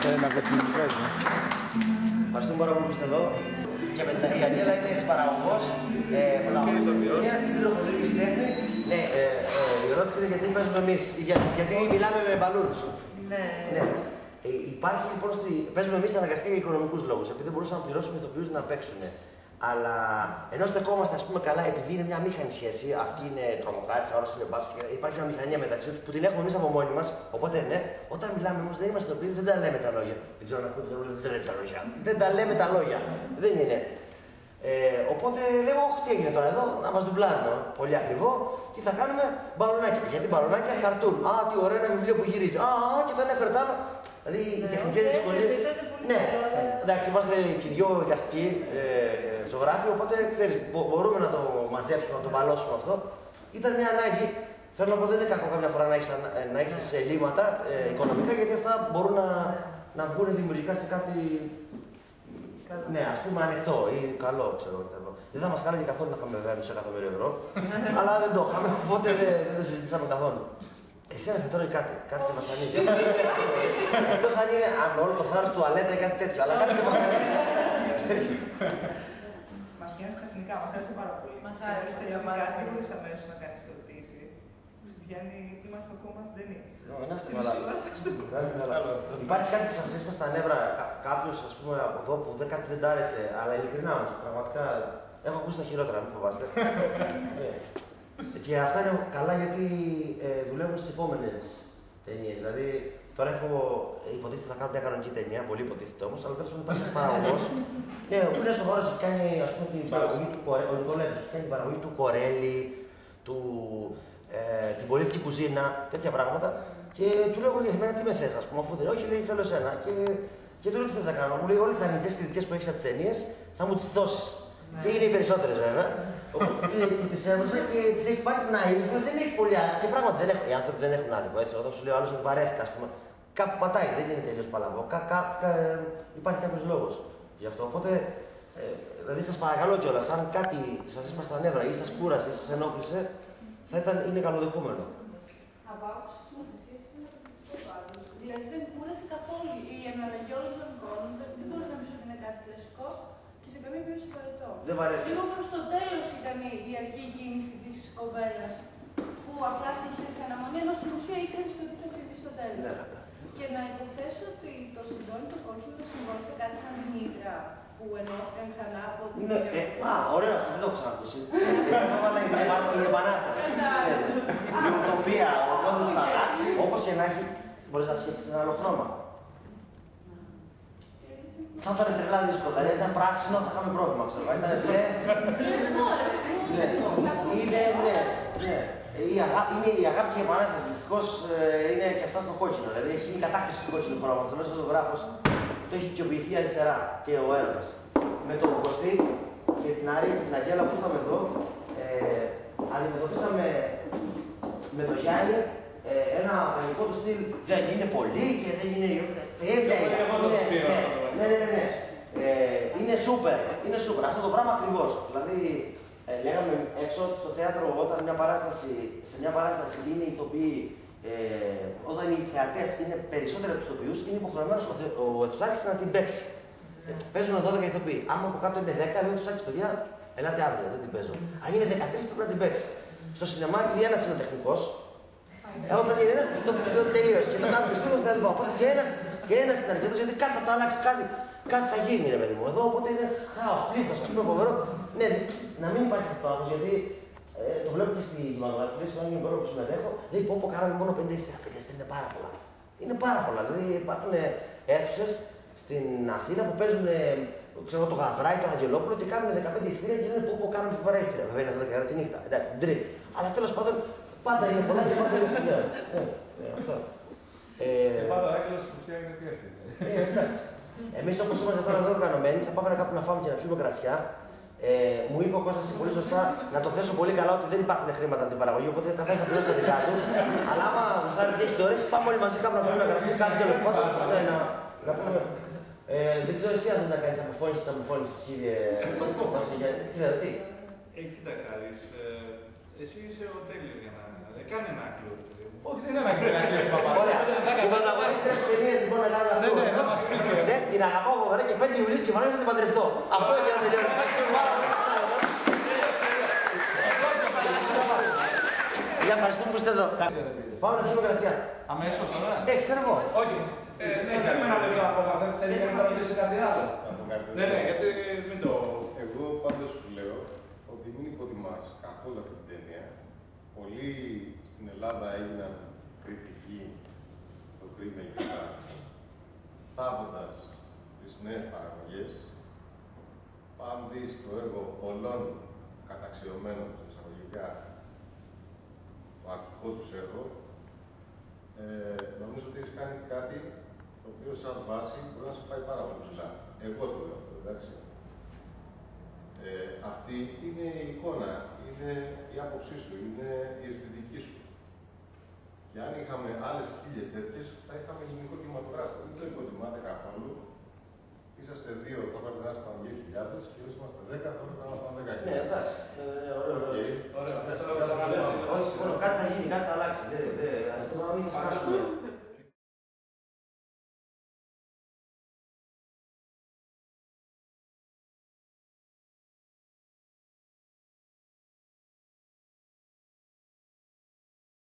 από. Ευχαριστούμε πάρα πολύ που είστε εδώ. Και με την Αγγέλα είναι παραγωγός, πρωταγωνίστρια της Λυροχοζήλικης Τέχνη. Ναι, ε, ε, η ερώτηση είναι γιατί παίζουμε εμείς, γιατί μιλάμε με μπαλούρους. Ναι. ναι. Ε, υπάρχει λοιπόν, παίζουμε εμείς αναγκαστικά οικονομικούς λόγους, επειδή μπορούσαμε να πληρώσουμε το ηθοποιούς να παίξουν. Αλλά ενώ στεκόμαστε ας πούμε καλά, επειδή είναι μια μήχανη σχέση, αυτή είναι τρομοκράτης, άλλο είναι μπάτσο, υπάρχει μια μηχανία μεταξύ τους που την έχουμε εμείς από μόνοι μας. Οπότε ναι, όταν μιλάμε όμως δεν είμαστε οποίοι δεν τα λέμε τα λόγια. Δεν ξέρω να ακούτε, δεν τα λέμε τα λόγια. Δεν τα λέμε τα λόγια. Δεν είναι. Ε, οπότε λέω, Όχι, τι έγινε τώρα εδώ, να μας ντουμπλάρουν. Πολύ ακριβό. Τι θα κάνουμε, μπαλονάκια. Γιατί μπαλονάκια, καρτούν. Α, τι ωραίο ένα βιβλίο που γυρίζει. Α, και τον έφερε άλλο. Δηλαδή οι ναι, τεχνικές δυσκολίε. Ναι, ε, εντάξει, είμαστε και δυο εικαστικοί ε, ζωγράφοι, οπότε ξέρεις, μπορούμε να το μαζέψουμε, να το μπαλώσουμε αυτό. Ήταν μια ανάγκη. Θέλω να πω, δεν είναι κακό καμιά φορά να έχεις να έχεις ελλείμματα ε, οικονομικά, γιατί αυτά μπορούν να, να βγουν δημιουργικά σε κάτι ναι, ας πούμε ανοιχτό ή καλό, ξέρω εγώ. Δεν θα μας κάνει καθόλου να είχαμε βέβαια μισό εκατομμύριο ευρώ, αλλά δεν το είχαμε, οπότε δεν, δεν το συζητήσαμε καθόλου. Εσένα σε τρώει κάτι, κάτι σε βασανίζει. Εκτό αν είναι αν όλο το θάρρος του αλέτα ή κάτι τέτοιο, αλλά κάτι σε βασανίζει. Μας πιάνει ξαφνικά, μας άρεσε πάρα πολύ. Μας άρεσε τελειωμά. Δεν μπορεί αμέσως να κάνεις ερωτήσεις. Πιάνει, είμαστε ακόμα δεν είναι. Να είστε καλά. Υπάρχει κάτι που σας έσπασε στα νεύρα, κάποιος ας πούμε από εδώ που δεν, κάτι δεν τ' άρεσε, αλλά ειλικρινά όμως, πραγματικά έχω ακούσει τα χειρότερα, μην φοβάστε. Ε, και αυτά είναι καλά γιατί ε, δουλεύουν στις επόμενες ταινίες. Δηλαδή, τώρα έχω υποτίθεται θα κάνω μια κανονική ταινία, πολύ υποτίθεται όμως, αλλά τέλος πάντων υπάρχει ένα παραγωγός. ναι, ο οποίο ο Χώρο κάνει ας πούμε, την παραγωγή του Κορέλη, κάνει την παραγωγή του Κορέλη, του, ε, την πολίτικη κουζίνα, τέτοια πράγματα. Και του λέω για μένα τι με θες, ας πούμε, αφού δεν όχι, λέει θέλω εσένα. Και, και του λέω τι θες να κάνω. Μου λέει όλες τις αρνητικές κριτικές που έχεις από τις ταινίες θα μου τις δώσεις. Και είναι οι περισσότερες βέβαια. Οπότε τις έδωσε και τις έχει πάρει να είδες δεν έχει πολύ άδικο. Και πράγματι δεν έχουν, οι άνθρωποι δεν έχουν άδικο έτσι. Όταν σου λέει ο άλλος ότι βαρέθηκα, ας πούμε, κάπου πατάει, δεν είναι τελείως παλαβό. Κα, κα, κα, υπάρχει κάποιος λόγος γι' αυτό. Οπότε, ε, δηλαδή σας παρακαλώ κιόλας, αν κάτι σας έσπασε στα νεύρα ή σας κούρασε ή σας ενόχλησε, θα ήταν, είναι καλοδεχούμενο. Από άποψη τη νομοθεσία είναι το Δηλαδή δεν κούρασε καθόλου η εναλλαγή όλων των εικόνων. Δεν μπορεί να πει ότι είναι κάτι κλασικό και σε καμία περίπτωση παρετό. Δεν βαρέθηκες. Λίγο προς το τέλος ήταν η αρχή κίνηση της κοπέλας που απλά σε είχε σε αναμονή, ενώ στην ουσία ήξερες ότι θα συμβεί στο τέλος. Ναι. Και να υποθέσω ότι το συντόνι το κόκκινο συμβόλισε κάτι σαν Δημήτρα που ενώθηκαν ξανά από την. Ναι, ε, α, ωραίο, δεν το έχω ξανακούσει. Το έβαλα η επανάσταση. Η ουτοπία, ο κόσμος θα αλλάξει, όπως και να έχει, μπορείς να σκεφτεί ένα άλλο χρώμα. Θα ήταν τρελά δύσκολο. Δηλαδή, ήταν πράσινο, θα είχαμε πρόβλημα. Ξέρω. Ήταν μπλε. Ναι, είναι, ναι, ναι. Η αγάπη, είναι η αγάπη και η επανάσταση. Δυστυχώς είναι και αυτά στο κόκκινο. Δηλαδή έχει η κατάχρηση του κόκκινου χρώματο. Μέσα στο γράφο το έχει οικειοποιηθεί αριστερά και ο έρωτας. Με τον Κωστή και την Άρη και την Αγγέλα που είχαμε εδώ, ε, αντιμετωπίσαμε με τον Γιάννη ε, ένα πανικό του στυλ δεν είναι πολύ και δεν είναι. Ε, ναι, ναι, ναι, ναι, ε, είναι σούπερ. Είναι σούπερ. Αυτό το πράγμα ακριβώς. Δηλαδή, ε, λέγαμε έξω στο θέατρο όταν μια παράσταση, σε μια παράσταση είναι ηθοποιοί ε, όταν οι θεατές είναι περισσότεροι από του ηθοποιούς, είναι υποχρεωμένος ο, ο Εθουσάκη να την παίξει. Ε, παίζουν 12 ηθοποιοί. Άμα από κάτω είναι 10, λέει ο Εθουσάκη, παιδιά, ελάτε αύριο, δεν την παίζω. Αν είναι 13, πρέπει να την παίξει. Στο σινεμά, επειδή ένας είναι ο τεχνικός, ε, όταν είναι ένας, το, το τελείωσε και το κάνω πιστό, δεν λοιπόν. Οπότε και ένας και ένας στην αρχή γιατί κάθε θα το αλλάξει κάτι. Κάτι θα γίνει, ρε παιδί μου. Εδώ οπότε είναι χάος, πλήθος, ας πούμε, φοβερό. Ναι, να μην υπάρχει αυτό το γιατί ε, το βλέπω και στη γυμνογραφία, στον Άγιο Κόρο που συμμετέχω, λέει πω, πω κάναμε μόνο 50 ειστήρια. 50 ειστήρια είναι πάρα πολλά. Είναι πάρα πολλά. Δηλαδή υπάρχουν αίθουσες στην Αθήνα που παίζουν ξέρω, το Γαβράι, το Αγγελόπουλο και κάνουν 15 ειστήρια και λένε πω, πω κάνουμε φοβερά ειστήρια. Βέβαια είναι 12 ώρα τη νύχτα. Εντάξει, την Τρίτη. Αλλά τέλος πάντων πάντα είναι πολλά και πάντα είναι δουλειά. Ναι, ναι, αυτό. Ε, και πάντα ο Άγγελος που φτιάχνει τι έφυγε. Ε, εντάξει. Εμείς όπως είμαστε τώρα εδώ οργανωμένοι, θα πάμε κάπου να φάμε και να πιούμε κρασιά ε, μου είπε ο Κώστας πολύ σωστά να το θέσω πολύ καλά ότι δεν υπάρχουν χρήματα από την παραγωγή, οπότε καθένα θα πληρώσει τα δικά του. Αλλά άμα γουστάρει και έχει το όρεξη, πάμε όλοι μαζί κάπου να πούμε κρασί, κάτι τέλος πάντων. Ναι, να, να πούμε. Ε, δεν ξέρω εσύ αν δεν να κάνεις αποφώνηση, αποφώνηση, κύριε Κώστα, τι ξέρω, τι; Ε, κοίταξε, ε, εσύ είσαι ο τέλειος για να Ε, Κάνει ένα άκλο. Όχι, δεν είναι ανάγκη να ταινίας λοιπόν να κάνουν αυτό. Ναι, ναι, να μας πει και- Ναι, την αγαπάω φοβερά και 5 Ιουλίου συμφωνώ να την παντρευτώ. Αυτό για να τελειώνει. Για ευχαριστούμε που είστε εδώ. Πάμε να δούμε γρασία. Αμέσως τώρα. Ε, ξέρω εγώ. Όχι. Ε, ναι, κάνουμε ένα λεπτό ακόμα. Δεν θέλεις να ρωτήσει κάτι άλλο; Να πω κάτι. Ναι, ναι, γιατί μην το... Εγώ πάντως σου λέω ότι μην υποτιμάς καθόλου αυτή την ταινία. Πολλοί στην Ελλάδα έγιναν κριτικοί, το κρίμα και τα θάβοντας τις νέες παραγωγές. Αν δεις το έργο πολλών καταξιωμένων εισαγωγικά το αρχικό τους έργο, ε, νομίζω ότι έχεις κάνει κάτι το οποίο σαν βάση μπορεί να σε πάει πάρα πολύ ψηλά. Εγώ το λέω αυτό, εντάξει. Ε, αυτή είναι η εικόνα, είναι η άποψή σου, είναι η αισθητική σου. Και αν είχαμε άλλες χίλιες τέτοιες, θα είχαμε ελληνικό κινηματογράφο. Δεν το υποτιμάτε καθόλου. Είσαστε δύο, θα πρέπει να ήσασταν 2.000 και εμεί είμαστε 10, θα πρέπει να ήμασταν 10.000. Ναι, εντάξει. Ε, Ωραίο.